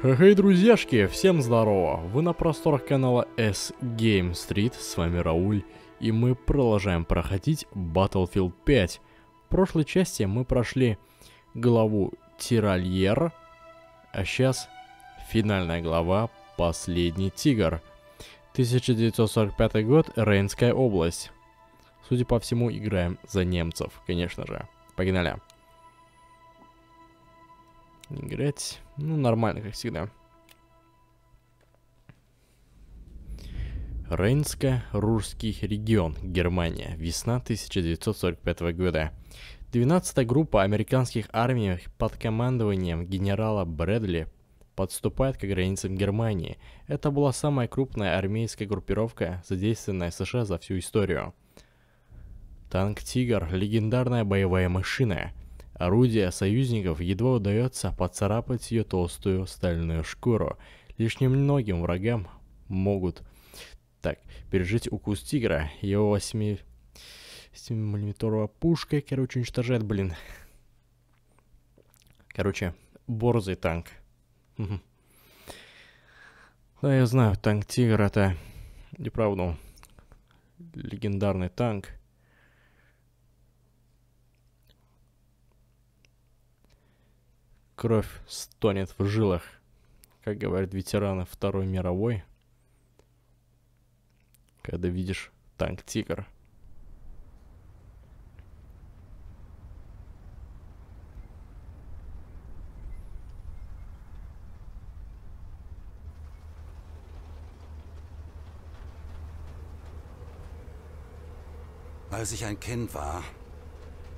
Хей, друзьяшки, всем здорово! Вы на просторах канала S Game Street, с вами Рауль, и мы продолжаем проходить Battlefield 5. В прошлой части мы прошли главу Тиральер, а сейчас финальная глава Последний Тигр. 1945 год, Рейнская область. Судя по всему, играем за немцев, конечно же. Погнали. Играть, ну, нормально, как всегда. Рейнско-Рурский регион, Германия, весна 1945 года. 12-я группа американских армий под командованием генерала Брэдли подступает к границам Германии. Это была самая крупная армейская группировка, задействованная США за всю историю. Танк «Тигр» — легендарная боевая машина. Орудие союзников едва удается поцарапать ее толстую стальную шкуру. Лишь немногим врагам могут так пережить укус тигра. Его 8 миллиметровая пушка, короче, уничтожает, блин. Короче, борзый танк. Да, я знаю, танк Тигр это, и правда, легендарный танк. Кровь стонет в жилах, как говорят ветераны Второй мировой, когда видишь танк Тигр. Als ich ein Kind war,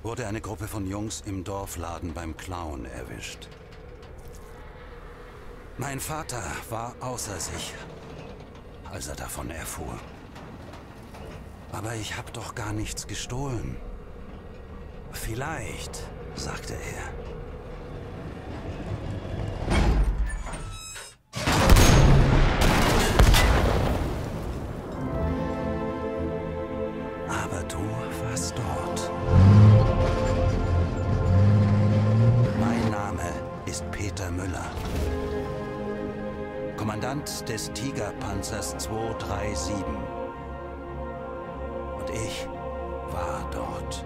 wurde eine Gruppe von Jungs im Dorfladen beim Clown erwischt. Mein Vater war außer sich, als er davon erfuhr. Aber ich habe doch gar nichts gestohlen. Vielleicht, sagte er. 237. Und ich war dort.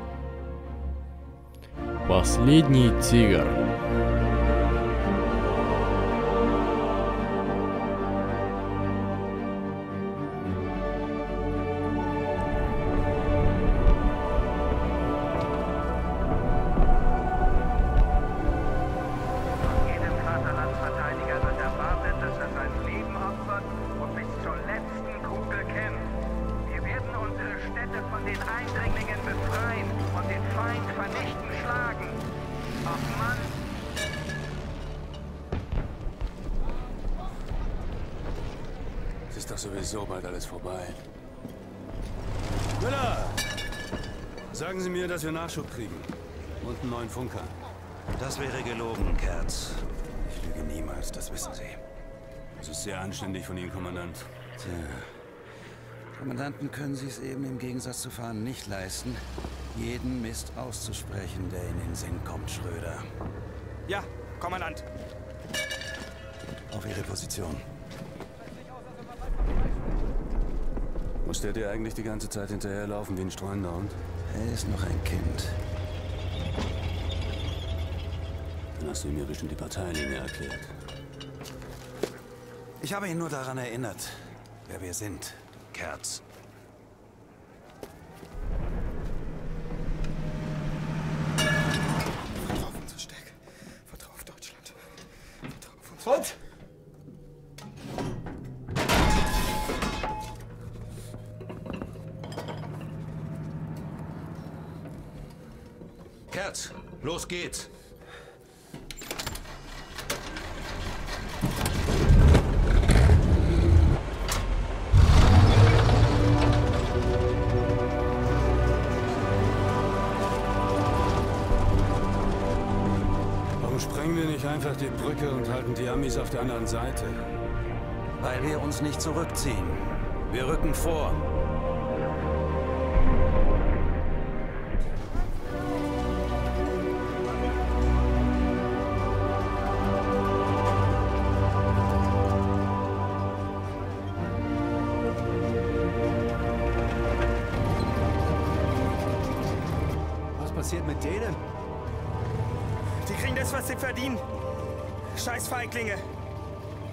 Последний тигр. Ist doch sowieso bald alles vorbei. Müller! Sagen Sie mir, dass wir Nachschub kriegen. Und einen neuen Funker. Das wäre gelogen, Kerz. Ich lüge niemals, das wissen Sie. Das ist sehr anständig von Ihnen, Kommandant. Tja. Kommandanten können Sie es eben im Gegensatz zu Fahnen nicht leisten, jeden Mist auszusprechen, der in den Sinn kommt, Schröder. Ja, Kommandant. Auf Ihre Position. Muss der dir eigentlich die ganze Zeit hinterherlaufen wie ein streunender Hund? Er ist noch ein Kind. Dann hast du ihm ja bestimmt die Parteilinie erklärt. Ich habe ihn nur daran erinnert, wer wir sind, Kerz. Vertrau auf unsere Stärke. Vertrau auf Deutschland. Vertrau auf uns. Und? Los geht's. Warum sprengen wir nicht einfach die Brücke und halten die Amis auf der anderen Seite? Weil wir uns nicht zurückziehen. Wir rücken vor.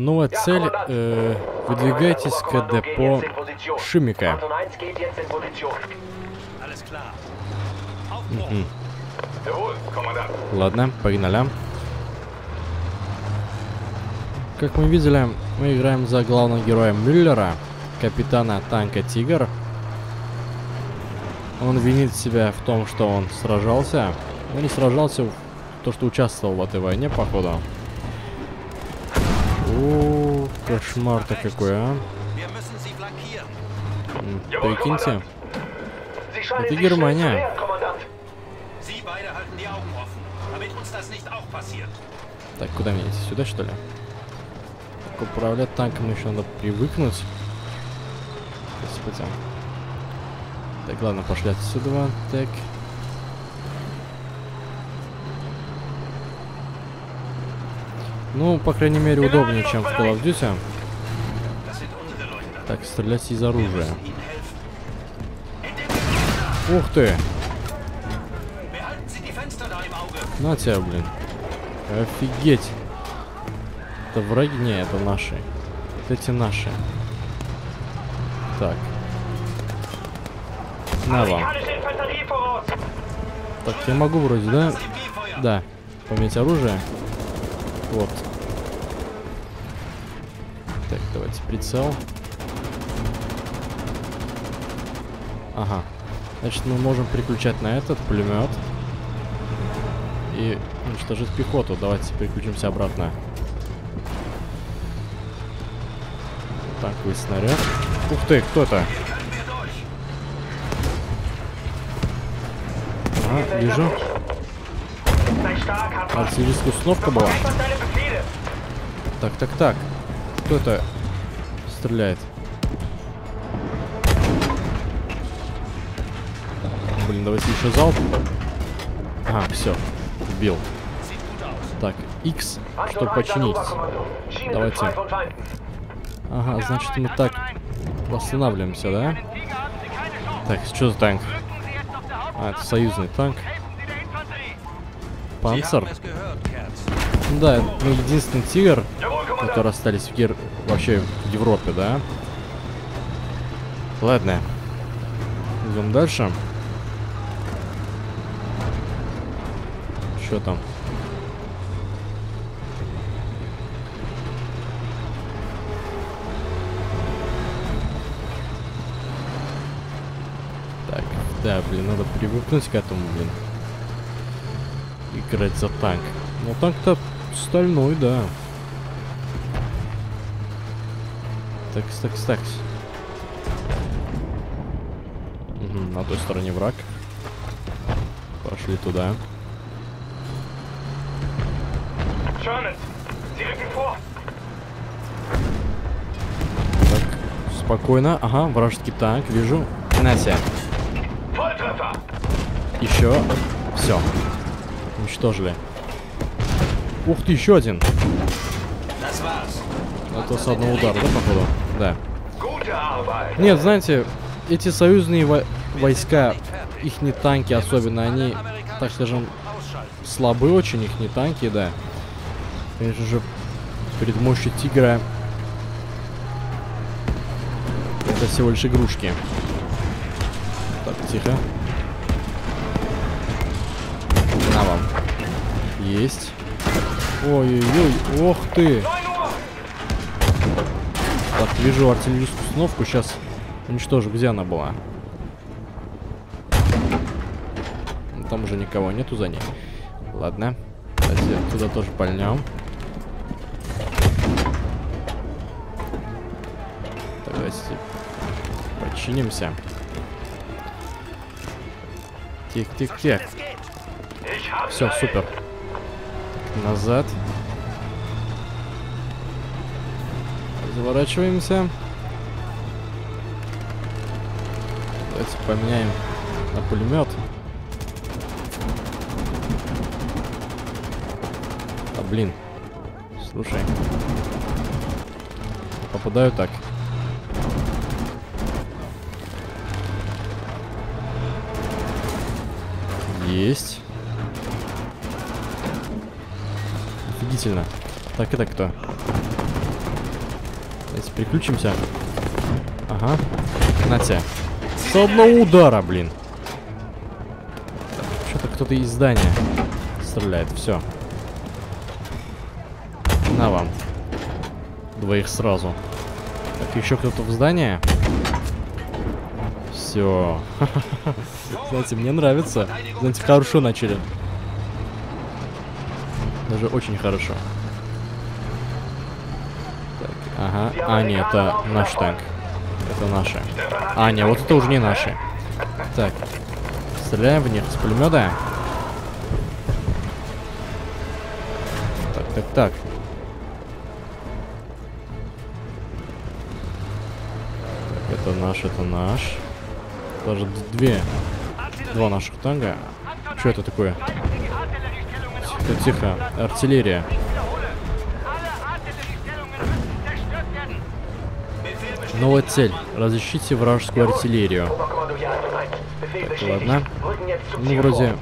Новая цель. Э, выдвигайтесь к депо Шимика. Anton 1 geht jetzt in Position. Alles klar. Aufbruch. Jawohl, Kommandant. Ладно, погнали. Как мы видели, мы играем за главного героя Мюллера, капитана танка Тигр. Он винит себя в том, что он сражался. Но не сражался, то, что участвовал в этой войне, походу. О, кошмар-то какой, а. Прикиньте. Это Германия. Так, куда мне идти? Сюда, что ли? Так, управлять танком еще надо привыкнуть. Господи. Так, ладно, пошли отсюда. Так. Ну, по крайней мере, удобнее, чем в Call of Duty. Так, стрелять из оружия. Ух ты! На тебя, блин. Офигеть. Это враги? Не, это наши. Вот эти наши. Так. На вам. Так, я могу вроде, да? Да. Поменять оружие. Вот. Так, давайте прицел. Ага. Значит, мы можем переключать на этот пулемет. И уничтожить пехоту. Давайте переключимся обратно. Танковый снаряд. Ух ты, кто это? Ага, вижу. Артиллерийская установка была. Так, так, так. Кто это стреляет? Блин, давайте еще залп. Ага, все. Убил. Так, X, чтобы 1 починить. Давайте. Ага, значит мы так восстанавливаемся, да? Так, что за танк? А, это союзный танк. Панцер. Ну да, мы единственный тигр. Которые остались в Гер... вообще в Европе, да? Ладно. Идем дальше. Что там? Так, да, блин, надо привыкнуть к этому, блин. Играть за танк. Но танк-то стальной, да. Такс, такс, такс. Мгм, на той стороне враг. Пошли туда. Так, спокойно. Ага, вражеский танк, вижу. Нася. Еще. Все. Уничтожили. Ух ты, еще один. Это с одного удара, да, походу? Да. Нет, знаете, эти союзные во- войска, их не танки особенно, они, так скажем, слабы очень, их не танки, да. Конечно же, перед мощью тигра это всего лишь игрушки. Так, тихо. На вам. Есть. Ой-ой-ой, ох ты. 9 Uhr. Так, вижу артиллерийскую установку, сейчас уничтожу. Где она была? Ну, Там уже никого нету за ней. Ладно. Давайте туда тоже пальнем. Так, давайте починимся. Тик-тик-тик. Ich hab's. Все, супер. назад. Разворачиваемся. Давайте поменяем на пулемет. А блин. Слушай. Попадаю так. Есть. Офигительно. Так, это кто? Давайте переключимся. Ага. На тебя. С одного удара, блин. Что-то кто-то из здания стреляет. Все. На вам. Двоих сразу. Так, еще кто-то в здание. Все. Знаете, мне нравится. Знаете, хорошо начали. Даже очень хорошо. Ага. А, нет, это наш танк. Это наши. А, нет, вот это уже не наши. Так. Стреляем в них с пулемета. Так, так, так. Так, это наш, это наш. Даже две. Два наших танка. Что это такое? Тихо, тихо. Артиллерия. Новая цель. Разыщите вражескую артиллерию. Так, ладно. Ну, вроде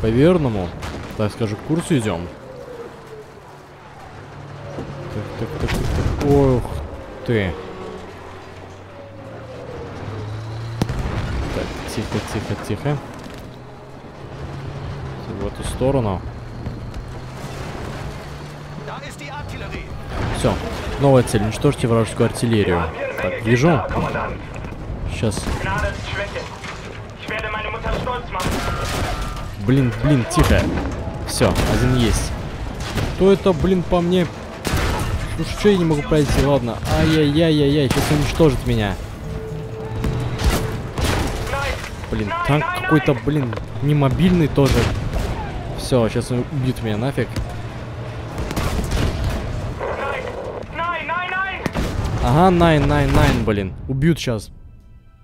по верному, так скажем, курсу идем. Так, так, так, так, так. Ох ты. Так, тихо, тихо, тихо. В эту сторону. Все. Новая цель. Уничтожьте вражескую артиллерию. Так, вижу. Сейчас. Блин, блин, тихо. Все, один есть. Кто это, блин, по мне? Слушай, что я не могу пройти? Ладно. Ай-яй-яй-яй-яй, сейчас уничтожит меня. Блин, танк какой-то, блин, не мобильный тоже. Все, сейчас он убьет меня нафиг. Ага, 999, блин. Убьют сейчас.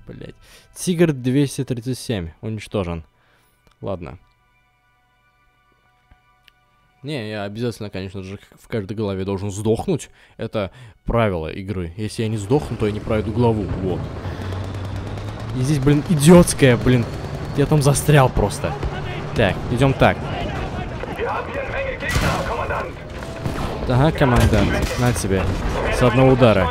Блять. Тигр 237 уничтожен. Ладно. Не, я обязательно, конечно же, в каждой голове должен сдохнуть. Это правило игры. Если я не сдохну, то я не пройду главу. Вот. И здесь, блин, идиотская, блин. Я там застрял просто. Так, идем так. Ага, командант. На тебе. С одного удара.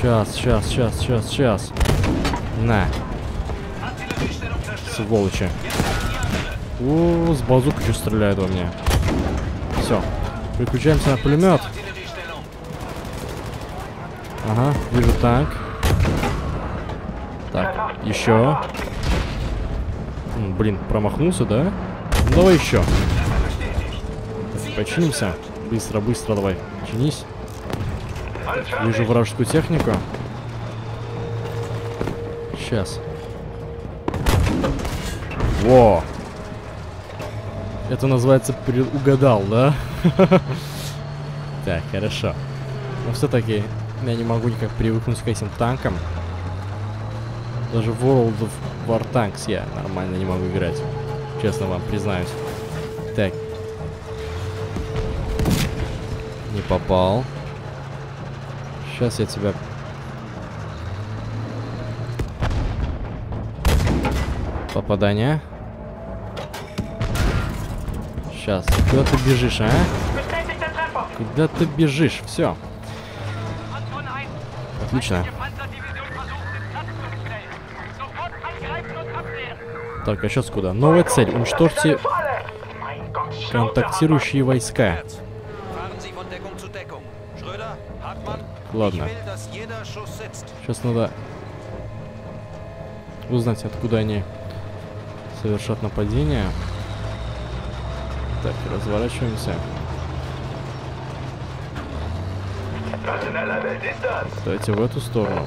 Сейчас, сейчас, сейчас, сейчас, сейчас. На. Сволочи. О, с базук еще стреляет во меня. Все. Переключаемся на пулемет. Ага, вижу танк. Так, еще. Блин, промахнулся, да? Ну, давай еще. Починимся. Быстро, быстро давай. Чинись. Вижу вражескую технику. Сейчас. Во! Это называется угадал, да? Так, хорошо. Но все-таки я не могу никак привыкнуть к этим танкам. Даже в World of War Tanks я нормально не могу играть. Честно вам признаюсь. Так. Не попал. Сейчас я тебя... Попадание. Сейчас. Куда ты бежишь, а? Куда ты бежишь? Все. Отлично. Так, а сейчас куда? Новая цель. Уничтожьте контактирующие войска. Ладно. Сейчас надо узнать, откуда они совершат нападение. Так, разворачиваемся. Давайте в эту сторону.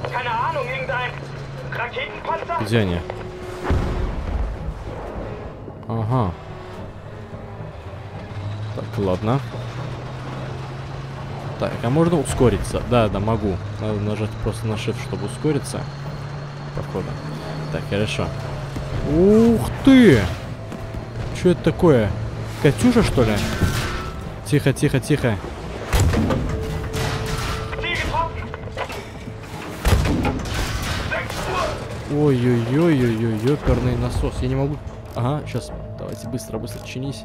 Где они? Ага. Так, ладно. Так, а можно ускориться? Да, да, могу. Надо нажать просто на shift, чтобы ускориться. Походу. Так, хорошо. Ух ты! Что это такое? Катюша, что ли? Тихо, тихо, тихо. Ой-ой-ой-ой-ой, ёперный насос. Я не могу... Ага, сейчас. Давайте быстро, быстро чинись.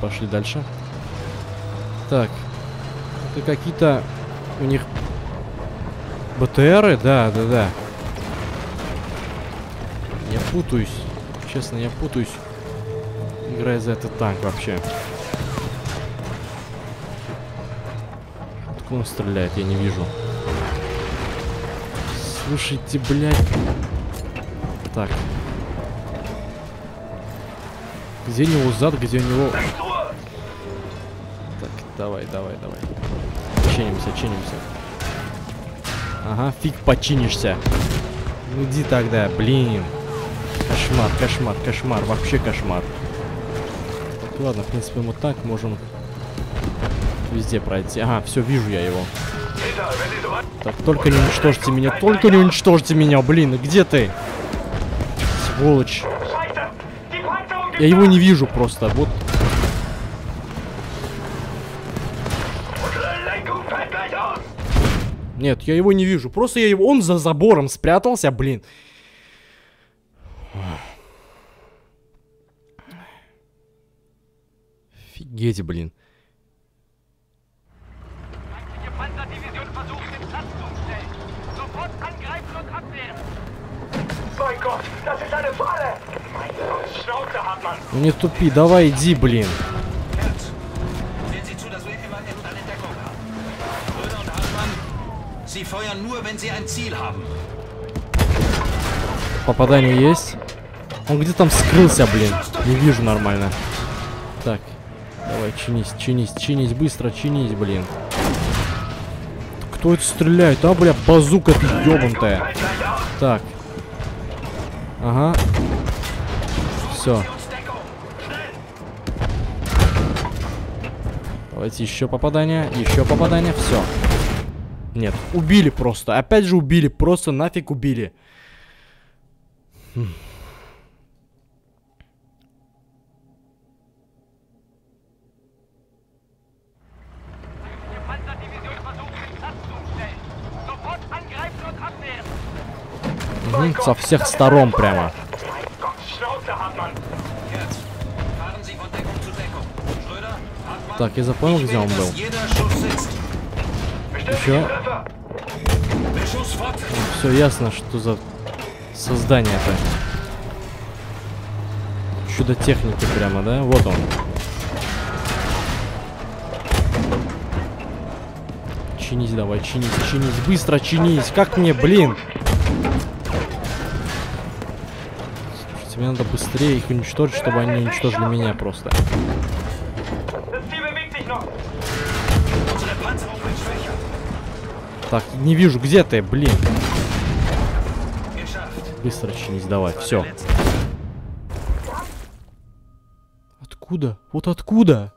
Пошли дальше. Так. Это какие-то у них БТРы? Да, да, да. Я путаюсь. Честно, я путаюсь. Играя за этот танк вообще. Откуда он стреляет, я не вижу. Слушайте, блядь. Так. Где у него зад, где у него... Давай, давай, давай. Чинимся, чинимся. Ага, фиг починишься. Ну иди тогда, блин. Кошмар, кошмар, кошмар, вообще кошмар. Так, ладно, в принципе, мы так можем везде пройти. Ага, все, вижу я его. Так, только не уничтожьте меня, только не уничтожьте меня, блин, где ты? Сволочь. Я его не вижу просто, вот. Нет, я его не вижу, просто я его... Он за забором спрятался, блин. Офигеть, блин. Ну не тупи, давай иди, блин. Sie feuern nur, wenn Sie ein Ziel haben. Попадание есть. Он где там скрылся, блин? Не вижу нормально. Так, давай, чинись, чинись, чинись, быстро чинись, блин. Кто это стреляет? А, бля, базука ты ёбнутая. Так. Ага. Все. Давайте еще попадание, еще попадание, все. Нет, убили просто. Опять же убили, просто нафиг убили. Со всех сторон прямо. Так, я запомнил, где он был. Еще. Все ясно, что за создание это. Чудо техники прямо, да? Вот он. Чинись давай, чинись, чинись, быстро чинись. Как мне, блин? Слушайте, мне надо быстрее их уничтожить, чтобы они уничтожили меня просто. Так, не вижу, где ты, блин? Быстро чинись, давай, все. Откуда? Вот откуда?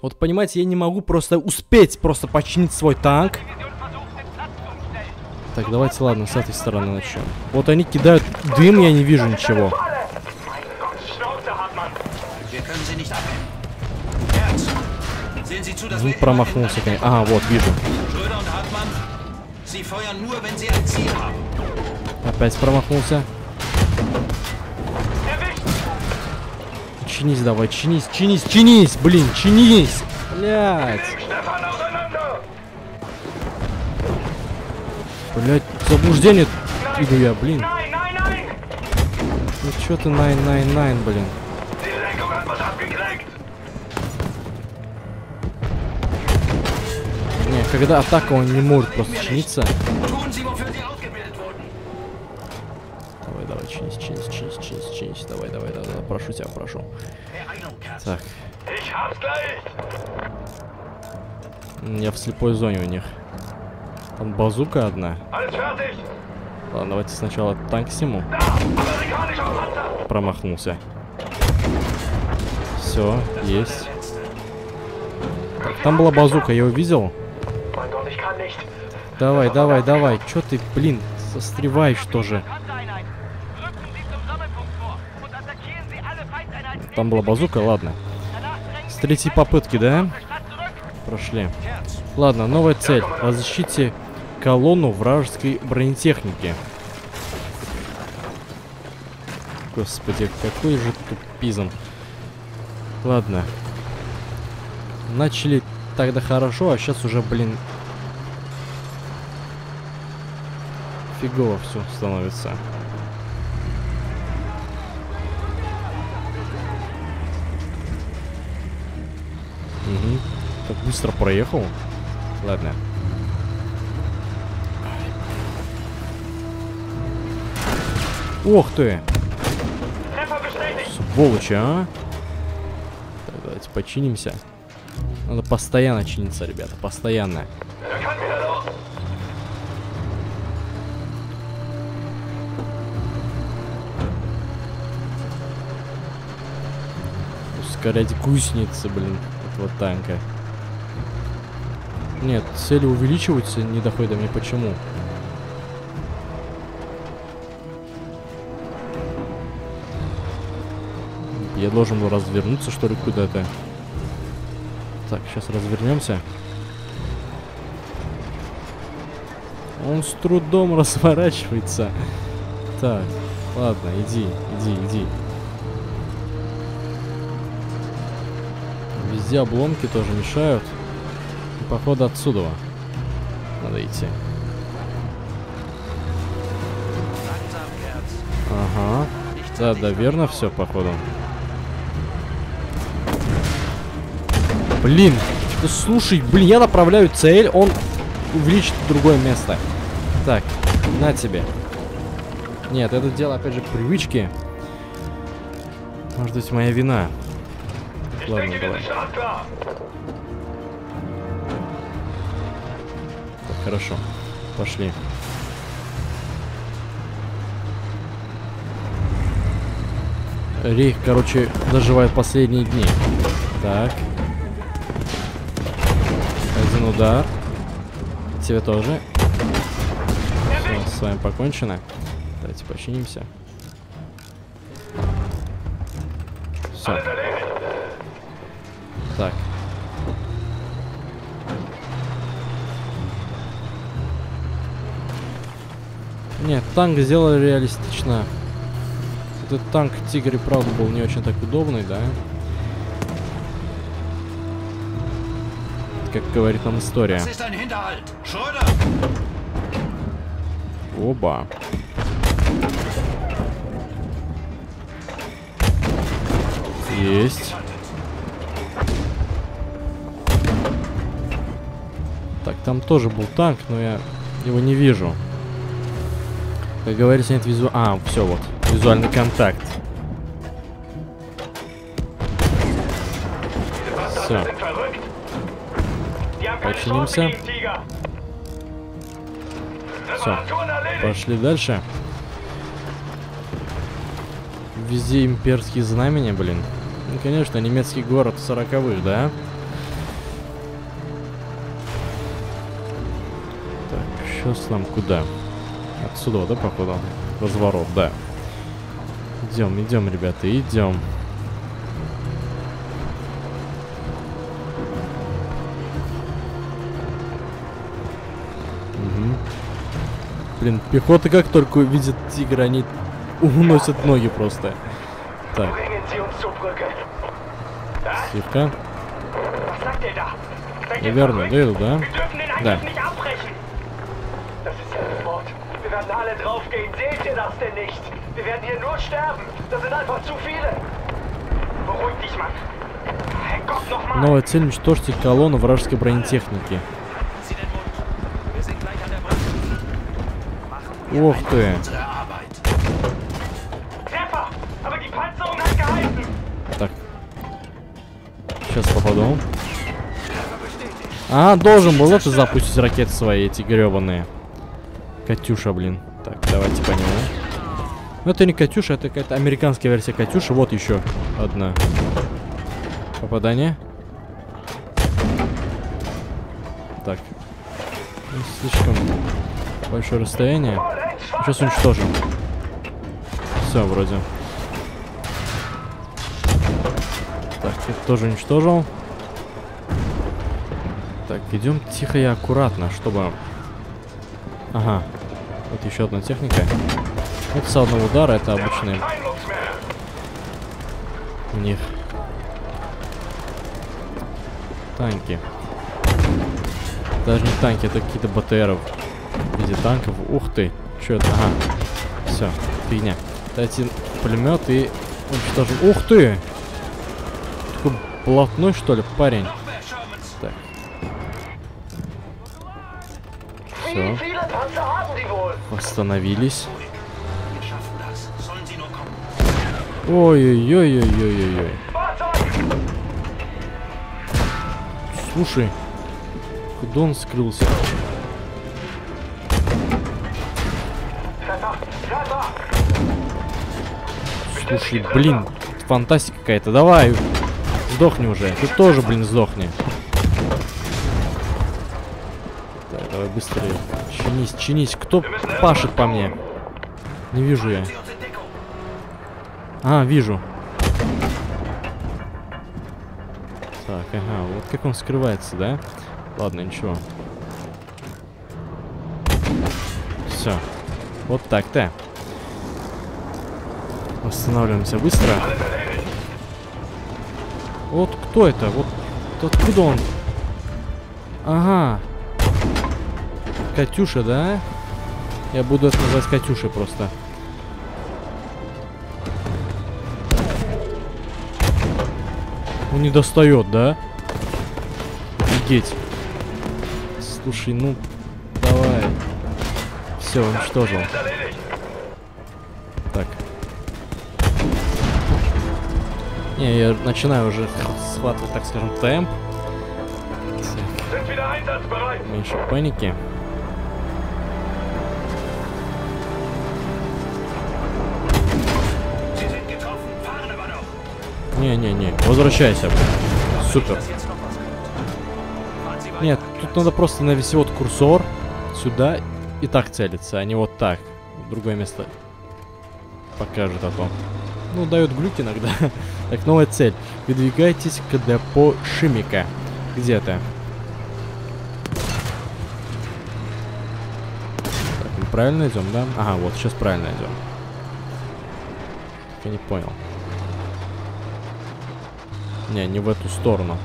Вот понимаете, я не могу просто успеть просто починить свой танк. Так, давайте, ладно, с этой стороны начнем. Вот они кидают дым, я не вижу ничего. Nur, wenn Sie ein Ziel haben. Опять промахнулся. Чинись давай, чинись, чинись, чинись, блин, чинись. Блять. Блять, заблуждение иду я, блин. Ну чё ты 999, блин? Когда атака, он не может просто чиниться. Давай, давай, чинись, чинись, чинись, чинись, чинись. Давай, давай, давай, давай, прошу тебя, прошу. Так, я в слепой зоне у них. Там базука одна. Ладно, давайте сначала танк сниму. Промахнулся. Все, есть. Там была базука, я его Давай, давай, давай. Чё ты, блин, застреваешь тоже? Там была базука, ладно. С третьей попытки, да? Прошли. Ладно, новая цель. Разыщите колонну вражеской бронетехники. Господи, какой же тупизм. Ладно. Начали тогда хорошо, а сейчас уже, блин... Фигово все становится. Угу. Так быстро проехал. Ладно. Ох ты! Сволочи, а! Так, давайте починимся. Надо постоянно чиниться, ребята, постоянно. Ускорять гусеницы, блин, этого танка. Нет, цели увеличиваются, не доходит до меня почему. Я должен был развернуться, что ли, куда-то. Так, сейчас развернемся. Он с трудом разворачивается. Так, ладно, иди, иди, иди. Везде обломки тоже мешают. Походу отсюда надо идти. Ага. Да, да, верно все, походу. Блин, да слушай, блин, я направляю цель, он увеличит другое место. Так, на тебе. Нет, это дело, опять же, привычки. Может быть, моя вина. Ладно, давай. хорошо. Пошли. Рейх, короче, доживает последние дни. Так. Один удар. Тебе тоже. Все, с вами покончено. Давайте починимся. Нет, танк сделали реалистично. Этот танк Тигр и правда был не очень так удобный, да? Как говорит нам история. Оба. Есть. Так, там тоже был танк, но я его не вижу. Как говорится, нет визу... А, все, вот. Визуальный контакт. Все. Починимся. Все. Пошли дальше. Везде имперские знамения, блин. Ну, конечно, немецкий город 40-х, да? Так, сейчас нам куда? Отсюда, да, походу? Разворот, да. Идем, идем, ребята, идем. Блин, пехота как только видит тигра, они уносят ноги просто. Так, Bringen Sie uns zur Brücke! Was? тихо. Was sagt ihr da? Seid Я ihr верно, verrückt? дойду, да? Wir dürfen den Angriff Да. nicht abbrechen! Das ist ja ein Wort. Wir werden draufgehen. Seht ihr das denn nicht? Wir werden hier nur sterben. Das sind einfach zu viele. Beruhig dich, Mann. Herrgott, nochmal. Новая цель уничтожьте колонну вражеской бронетехники. Ух ты. Так. Сейчас попаду. А, должен был это запустить ракеты свои, эти гребаные. Катюша, блин. Давайте по нему. Ну, это не Катюша, это какая-то американская версия Катюши. Вот еще одна. Попадание. Так. Ну, слишком большое расстояние. Сейчас уничтожим. Все, вроде. Так, это тоже уничтожил. Так, идем тихо и аккуратно, чтобы... Ага. Вот еще одна техника. Это с одного удара, это обычные у них танки. Даже не танки, это какие-то БТРы в виде танков. Ух ты, что это? Ага, все, фигня. Дайте пулемет и уничтожим. Ух ты! Такой блатной, что ли, парень? Так. Все. Восстановились. Ой-ой-ой-ой-ой-ой-ой. Слушай, куда он скрылся? Слушай, блин, фантастика какая-то. Давай, сдохни уже. Ты тоже, блин, сдохни. Так, давай быстрее. Чинись, чинись. Кто пашет по мне? Не вижу я. А, вижу. Так, ага, вот как он скрывается, да? Ладно, ничего. Все. Вот так-то. Восстанавливаемся быстро. Вот кто это? Вот откуда он? Ага. Катюша, да? Я буду это называть Катюшей просто. Он не достает, да? Офигеть. Слушай, ну, давай. Все, уничтожил. Так. Не, я начинаю уже схватывать, так скажем, темп. Меньше паники. Не-не-не, возвращайся. Супер. Нет, тут надо просто навести вот курсор сюда и так целиться, а не вот так. Другое место покажет о том. Ну, дает глюк иногда. так, новая цель. Выдвигайтесь к депо Шимика. Где мы правильно идем, да? Ага, вот, сейчас правильно идем. Я не понял. Не, не в эту сторону.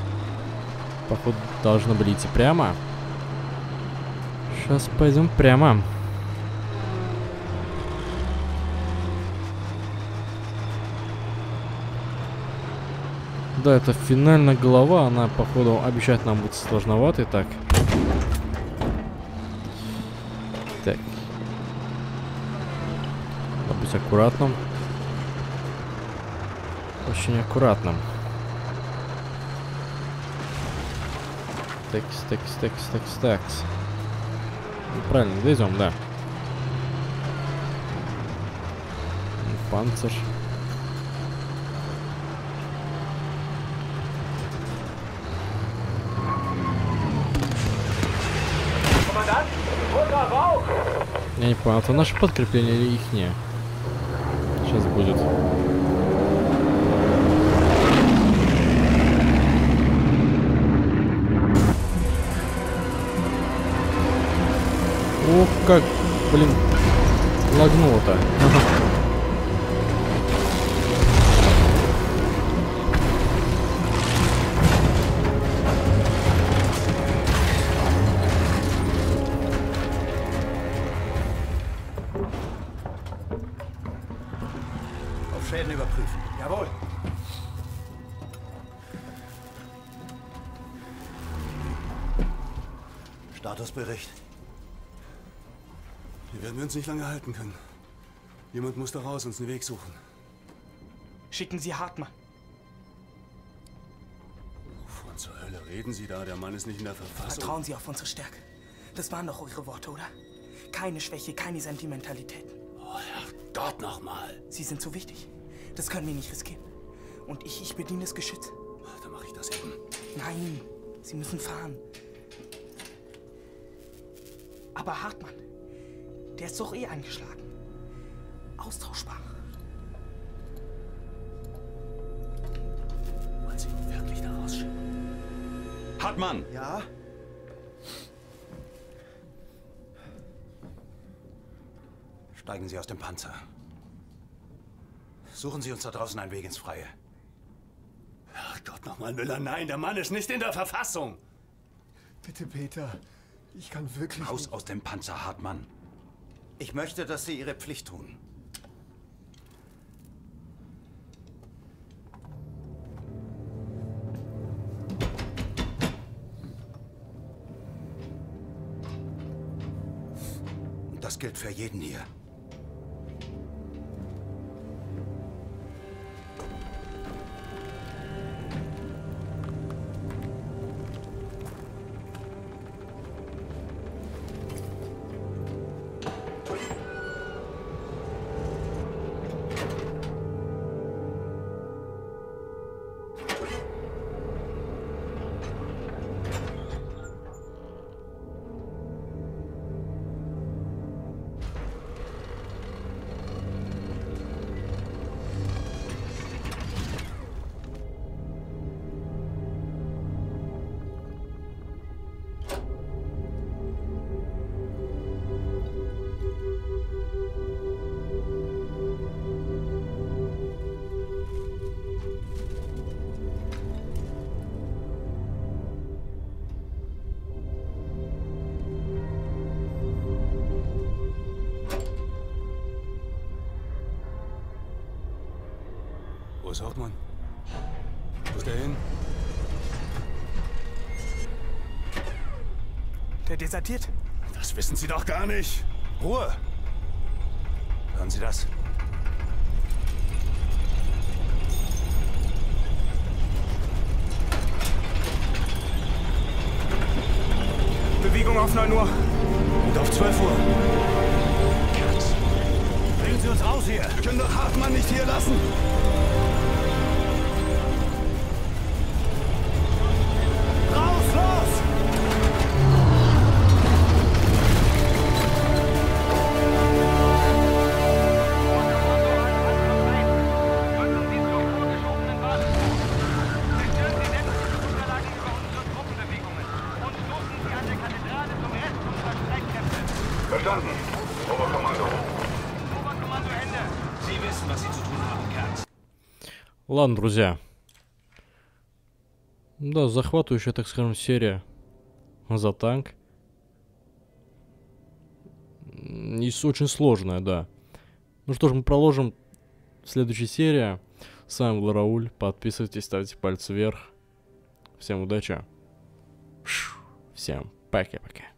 Походу, должны были идти прямо. Сейчас пойдем прямо. Да, это финальная голова, она, походу, обещает нам быть сложноватой, так. Так. Надо быть аккуратным. Очень аккуратным. Текс, текс, текс, текс, текс. Ну, правильно, дойдем, да. Панцирь. Я не понял, это наше подкрепление или их не? как, блин, лагнуло-то. Auf Schäden überprüfen. Jawohl. Statusbericht. Uns nicht lange halten können. Jemand muss da raus uns einen Weg suchen. Schicken Sie Hartmann. Wovon zur Hölle reden Sie da? Der Mann ist nicht in der Verfassung. Vertrauen Sie auf unsere Stärke. Das waren doch eure Worte, oder? Keine Schwäche, keine Sentimentalitäten. Oh, Herrgott nochmal. Sie sind so wichtig. Das können wir nicht riskieren. Und ich, ich bediene das Geschütz. Dann mache ich das eben. Nein, Sie müssen fahren. Aber Hartmann, der ist doch eh angeschlagen. Austauschbar. Wollen Sie ihn wirklich da rausschicken? Hartmann! Ja? Steigen Sie aus dem Panzer. Suchen Sie uns da draußen einen Weg ins Freie. Herrgott nochmal, Müller, nein, der Mann ist nicht in der Verfassung. Bitte, Peter. Ich kann wirklich. Raus aus dem Panzer, Hartmann. Ich möchte, dass Sie Ihre Pflicht tun. Und das gilt für jeden hier. Wo ist Hauptmann? Wo ist der hin? Der desertiert. Das wissen Sie doch gar nicht. Ruhe! Hören Sie das? Bewegung auf 9 Uhr. Und auf 12 Uhr. Bringen Sie uns raus hier! Wir können doch Hartmann nicht hier lassen. Ладно, друзья. Да, захватывающая, так скажем, серия за танк. И очень сложная, да. Ну что ж, мы проложим следующая серия. С вами был Рауль. Подписывайтесь, ставьте пальцы вверх. Всем удачи. Всем пока-пока.